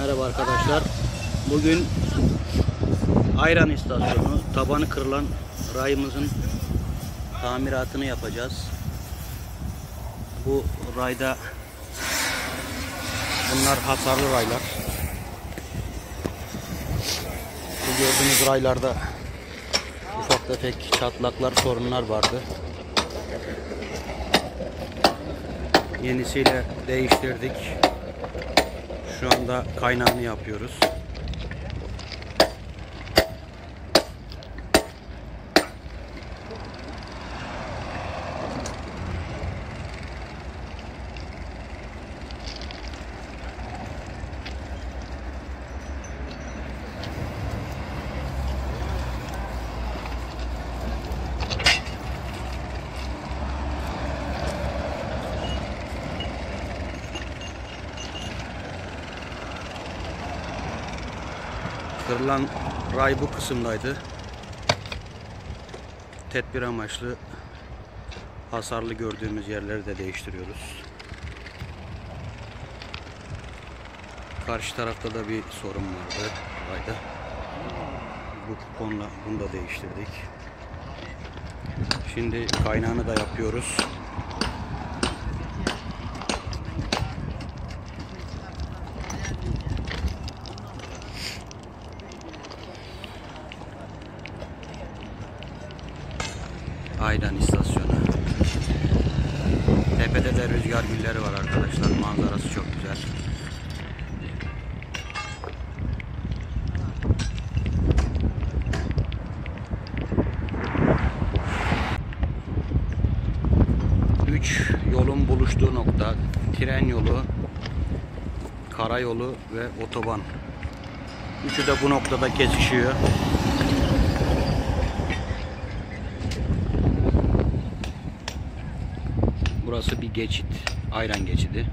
arkadaşlar. Bugün Ayran istasyonu tabanı kırılan rayımızın tamiratını yapacağız. Bu rayda bunlar hasarlı raylar. Bu gördüğünüz raylarda ufak tefek çatlaklar, sorunlar vardı. Yenisiyle değiştirdik. Şu anda kaynağını yapıyoruz. Kırılan ray bu kısımdaydı. Tedbir amaçlı hasarlı gördüğümüz yerleri de değiştiriyoruz. Karşı tarafta da bir sorun vardı rayda. Bu konuda bunu da değiştirdik. Şimdi kaynağını da yapıyoruz. Aydan istasyonu. Tepede de rüzgar gülleri var arkadaşlar. Manzarası çok güzel. Üç yolun buluştuğu nokta. Tren yolu, karayolu ve otoban. Üçü de bu noktada kesişiyor. Burası bir geçit. Ayran geçidi.